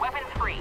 Weapons free.